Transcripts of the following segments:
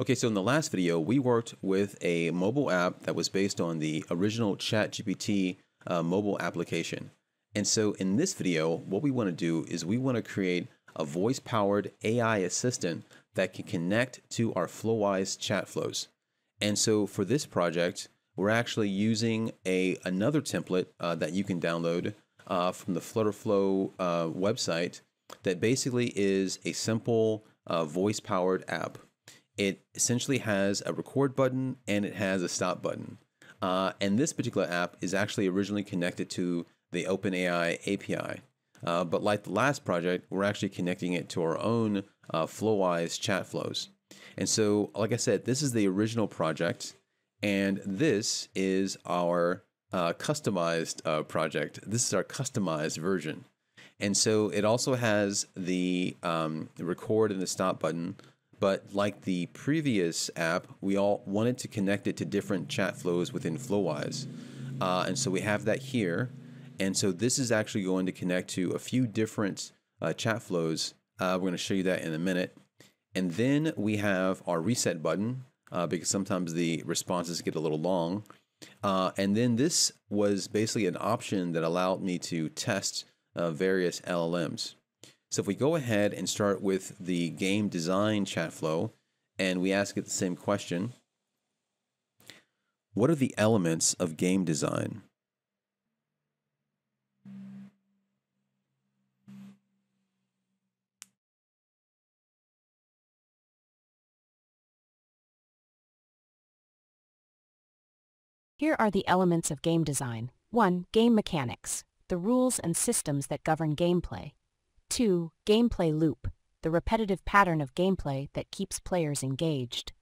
Okay, so in the last video, we worked with a mobile app that was based on the original ChatGPT uh, mobile application. And so in this video, what we want to do is we want to create a voice-powered AI assistant that can connect to our Flowise chat flows. And so for this project, we're actually using a another template uh, that you can download uh, from the Flutterflow uh, website that basically is a simple uh, voice-powered app. It essentially has a record button and it has a stop button. Uh, and this particular app is actually originally connected to the OpenAI API. Uh, but like the last project, we're actually connecting it to our own uh, Flowise chat flows. And so, like I said, this is the original project, and this is our uh, customized uh, project. This is our customized version. And so it also has the um, record and the stop button. But like the previous app, we all wanted to connect it to different chat flows within Flowise. Uh, and so we have that here. And so this is actually going to connect to a few different uh, chat flows. Uh, we're going to show you that in a minute. And then we have our reset button uh, because sometimes the responses get a little long. Uh, and then this was basically an option that allowed me to test uh, various LLMs. So if we go ahead and start with the game design chat flow and we ask it the same question, what are the elements of game design? Here are the elements of game design. 1. Game mechanics, the rules and systems that govern gameplay. 2. Gameplay loop, the repetitive pattern of gameplay that keeps players engaged.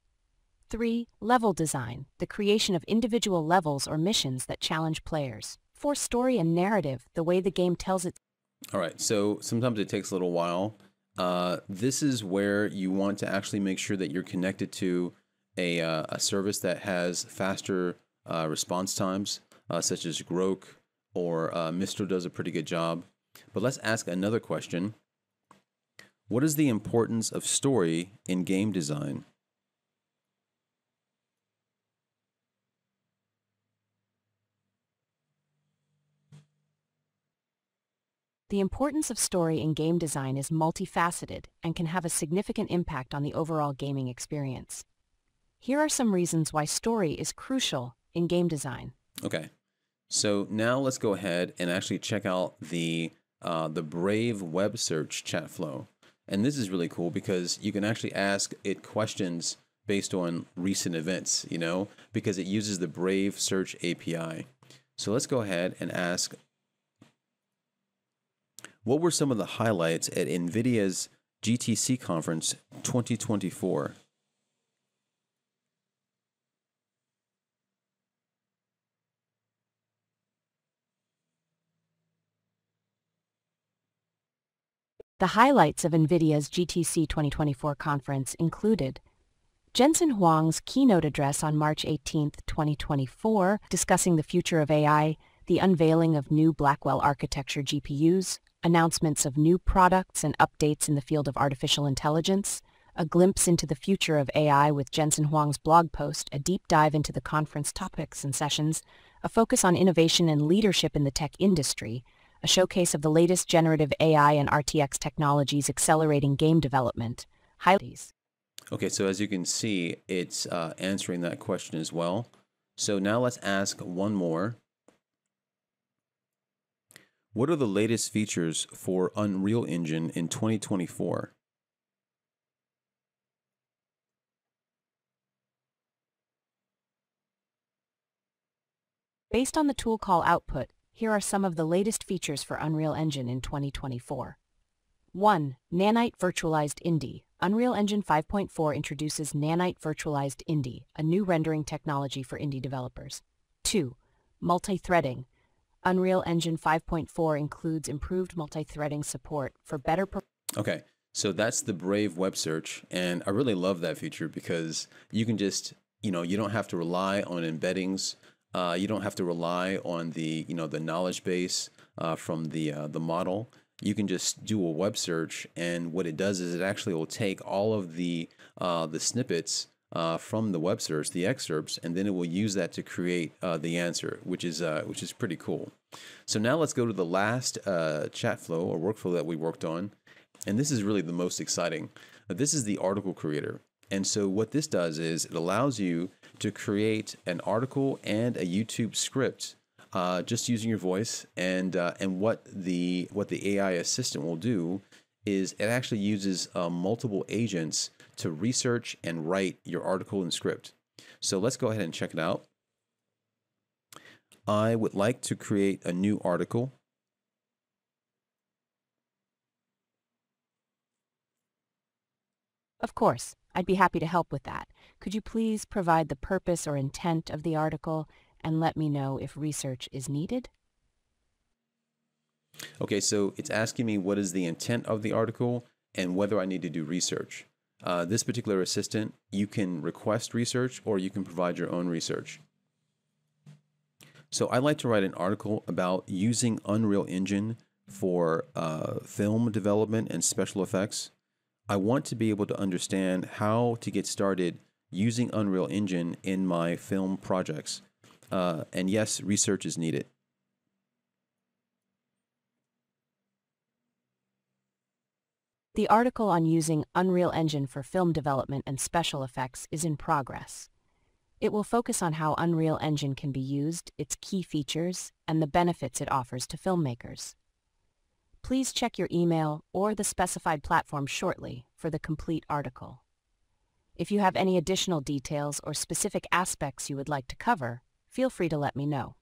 3. Level design, the creation of individual levels or missions that challenge players. 4. Story and narrative, the way the game tells its All right, so sometimes it takes a little while. Uh, this is where you want to actually make sure that you're connected to a, uh, a service that has faster uh, response times, uh, such as Groq or uh, Mistral does a pretty good job. But let's ask another question. What is the importance of story in game design? The importance of story in game design is multifaceted and can have a significant impact on the overall gaming experience. Here are some reasons why story is crucial in game design. Okay, so now let's go ahead and actually check out the uh, the Brave web search chat flow. And this is really cool because you can actually ask it questions based on recent events, you know, because it uses the Brave search API. So let's go ahead and ask what were some of the highlights at NVIDIA's GTC conference 2024? The highlights of NVIDIA's GTC 2024 conference included Jensen Huang's keynote address on March 18, 2024, discussing the future of AI, the unveiling of new Blackwell architecture GPUs, announcements of new products and updates in the field of artificial intelligence, a glimpse into the future of AI with Jensen Huang's blog post, a deep dive into the conference topics and sessions, a focus on innovation and leadership in the tech industry, a showcase of the latest generative AI and RTX technologies accelerating game development. Highlights. Okay, so as you can see, it's uh, answering that question as well. So now let's ask one more. What are the latest features for Unreal Engine in 2024? Based on the tool call output, here are some of the latest features for Unreal Engine in 2024. 1. Nanite Virtualized Indy. Unreal Engine 5.4 introduces Nanite Virtualized Indy, a new rendering technology for indie developers. 2. Multi-threading. Unreal Engine 5.4 includes improved multi-threading support for better Okay, so that's the Brave web search, and I really love that feature because you can just, you know, you don't have to rely on embeddings uh, you don't have to rely on the you know the knowledge base uh, from the uh, the model. You can just do a web search, and what it does is it actually will take all of the uh, the snippets uh, from the web search, the excerpts, and then it will use that to create uh, the answer, which is which is pretty cool. So now let's go to the last chat flow or workflow that we worked on, and this is really the most exciting. This is the article creator, and so what this does is it allows you to create an article and a YouTube script uh, just using your voice. And uh, and what the what the AI assistant will do is it actually uses uh, multiple agents to research and write your article and script. So let's go ahead and check it out. I would like to create a new article. Of course, I'd be happy to help with that. Could you please provide the purpose or intent of the article and let me know if research is needed? Okay, so it's asking me what is the intent of the article and whether I need to do research. Uh, this particular assistant, you can request research or you can provide your own research. So I'd like to write an article about using Unreal Engine for uh, film development and special effects. I want to be able to understand how to get started using Unreal Engine in my film projects. Uh, and yes, research is needed. The article on using Unreal Engine for film development and special effects is in progress. It will focus on how Unreal Engine can be used, its key features, and the benefits it offers to filmmakers. Please check your email or the specified platform shortly for the complete article. If you have any additional details or specific aspects you would like to cover, feel free to let me know.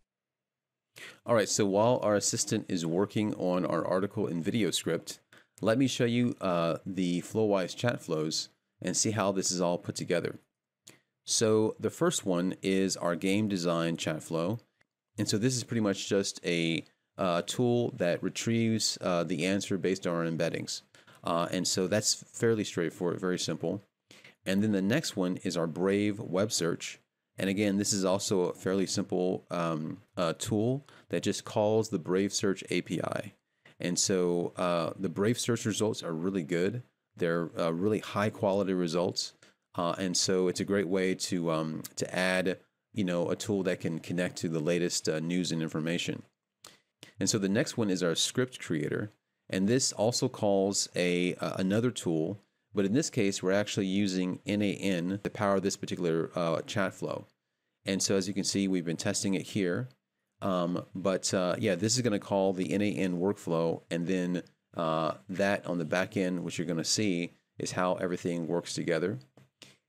All right, so while our assistant is working on our article and video script, let me show you uh, the Flowise chat flows and see how this is all put together. So the first one is our game design chat flow. And so this is pretty much just a uh, tool that retrieves uh, the answer based on our embeddings. Uh, and so that's fairly straightforward, very simple. And then the next one is our Brave web search. And again, this is also a fairly simple um, uh, tool that just calls the Brave Search API. And so uh, the Brave Search results are really good. They're uh, really high quality results. And so it's a great way to, um, to add you know, a tool that can connect to the latest news and information. And so the next one is our script creator. And this also calls a uh, another tool but in this case, we're actually using N8N to power this particular uh, chat flow. And so as you can see, we've been testing it here. Um, but uh, yeah, this is going to call the N8N workflow. And then uh, that on the back end, which you're going to see, is how everything works together.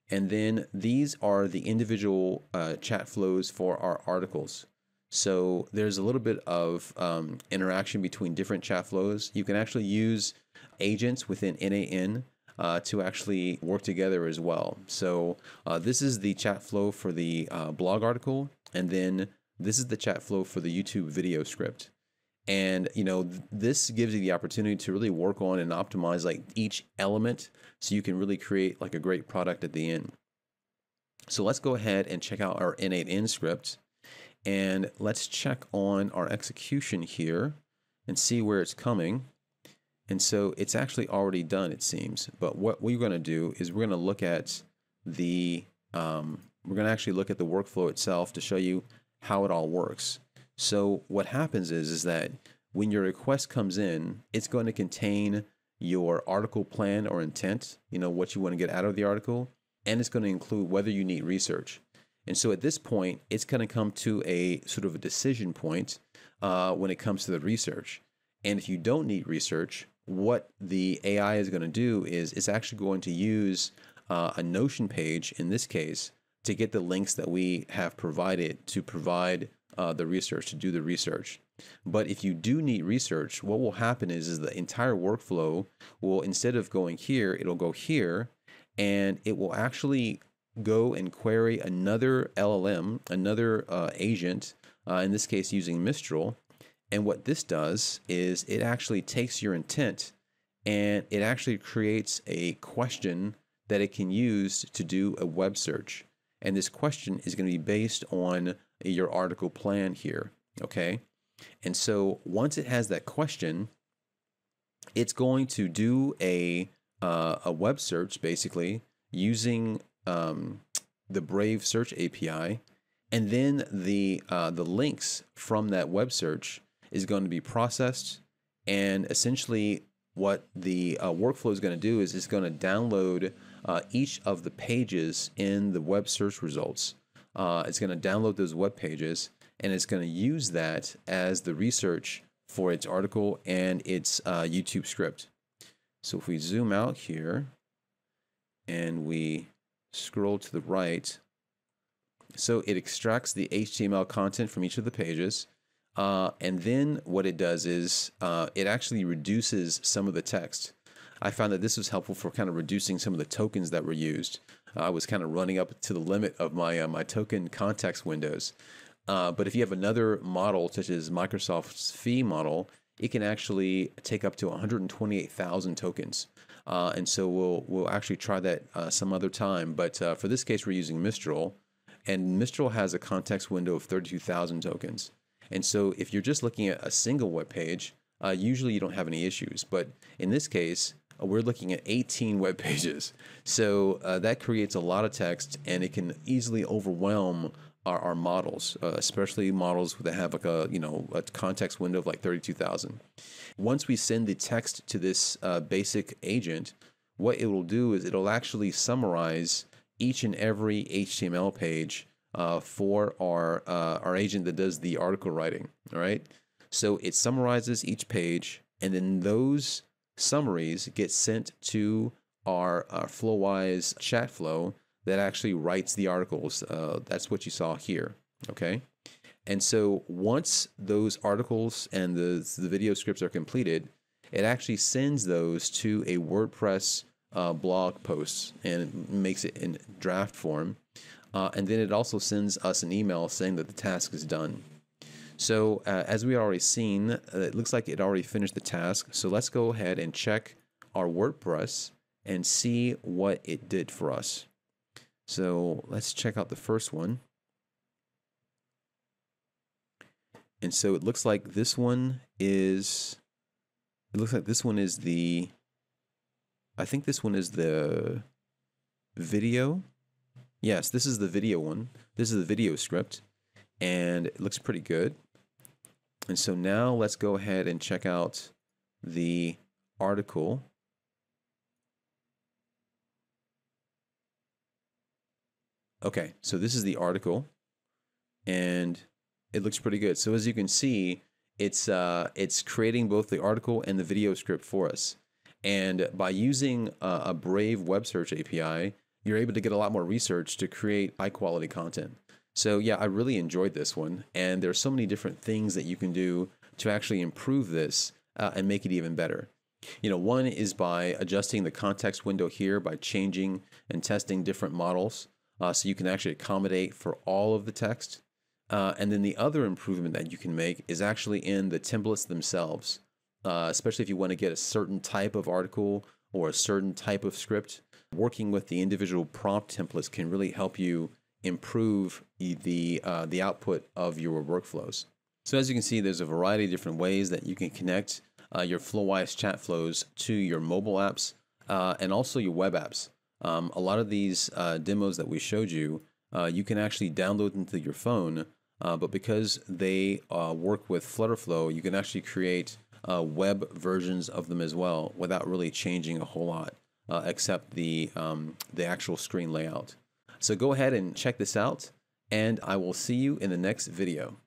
And then these are the individual uh, chat flows for our articles. So there's a little bit of um, interaction between different chat flows. You can actually use agents within N8N uh, to actually work together as well. So uh, this is the chat flow for the uh, blog article, and then this is the chat flow for the YouTube video script. And you know th- this gives you the opportunity to really work on and optimize like each element, so you can really create like a great product at the end. So let's go ahead and check out our N8N script, and let's check on our execution here and see where it's coming. And so it's actually already done, it seems. But what we're going to do is we're going to look at the, um, we're going to actually look at the workflow itself to show you how it all works. So what happens is, is that when your request comes in, it's going to contain your article plan or intent, you know, what you want to get out of the article, and it's going to include whether you need research. And so at this point, it's going to come to a sort of a decision point uh, when it comes to the research. And if you don't need research, what the AI is going to do is it's actually going to use uh, a Notion page in this case to get the links that we have provided to provide uh, the research to do the research. But if you do need research, what will happen is, is the entire workflow will instead of going here, it'll go here, and it will actually go and query another LLM, another uh, agent, uh, in this case using Mistral, and what this does is it actually takes your intent and it actually creates a question that it can use to do a web search. And this question is going to be based on your article plan here. Okay. And so once it has that question, it's going to do a, uh, a web search basically using um, the Brave Search API, and then the uh, the links from that web search is going to be processed, and essentially what the uh, workflow is going to do is it's going to download uh, each of the pages in the web search results. Uh, it's going to download those web pages and it's going to use that as the research for its article and its uh, YouTube script. So if we zoom out here and we scroll to the right, so it extracts the HTML content from each of the pages. Uh, and then what it does is uh, it actually reduces some of the text. I found that this was helpful for kind of reducing some of the tokens that were used. I was kind of running up to the limit of my uh, my token context windows. Uh, but if you have another model, such as Microsoft's Phi model, it can actually take up to 128,000 tokens. Uh, and so we'll we'll actually try that uh, some other time. But uh, for this case, we're using Mistral, and Mistral has a context window of 32,000 tokens. And so if you're just looking at a single web page, uh, usually you don't have any issues. But in this case, uh, we're looking at 18 web pages. So uh, that creates a lot of text and it can easily overwhelm our, our models, uh, especially models that have like a, you know, a context window of like 32,000. Once we send the text to this uh, basic agent, what it will do is it'll actually summarize each and every HTML page uh, for our uh, our agent that does the article writing. All right, so it summarizes each page, and then those summaries get sent to our, our Flowise chat flow that actually writes the articles. Uh, that's what you saw here. Okay. And so once those articles and the, the video scripts are completed, it actually sends those to a WordPress uh, blog post and makes it in draft form. Uh, and then it also sends us an email saying that the task is done. So uh, as we already seen, uh, it looks like it already finished the task. So let's go ahead and check our WordPress and see what it did for us. So let's check out the first one. And so it looks like this one is, it looks like this one is the, I think this one is the video. Yes, this is the video one. This is the video script and it looks pretty good. And so now let's go ahead and check out the article. Okay, so this is the article, and it looks pretty good. So as you can see, it's uh, it's creating both the article and the video script for us. And by using uh, a Brave web search API, you're able to get a lot more research to create high quality content. So yeah, I really enjoyed this one, and there's so many different things that you can do to actually improve this uh, and make it even better. You know, one is by adjusting the context window here by changing and testing different models, uh, so you can actually accommodate for all of the text. Uh, and then the other improvement that you can make is actually in the templates themselves, uh, especially if you want to get a certain type of article or a certain type of script. Working with the individual prompt templates can really help you improve the uh, the output of your workflows. So as you can see, there's a variety of different ways that you can connect uh, your Flowise chat flows to your mobile apps uh, and also your web apps. Um, a lot of these uh, demos that we showed you, uh, you can actually download into your phone, uh, but because they work with Flutterflow, you can actually create web versions of them as well without really changing a whole lot, except the um, the actual screen layout. So go ahead and check this out, and I will see you in the next video.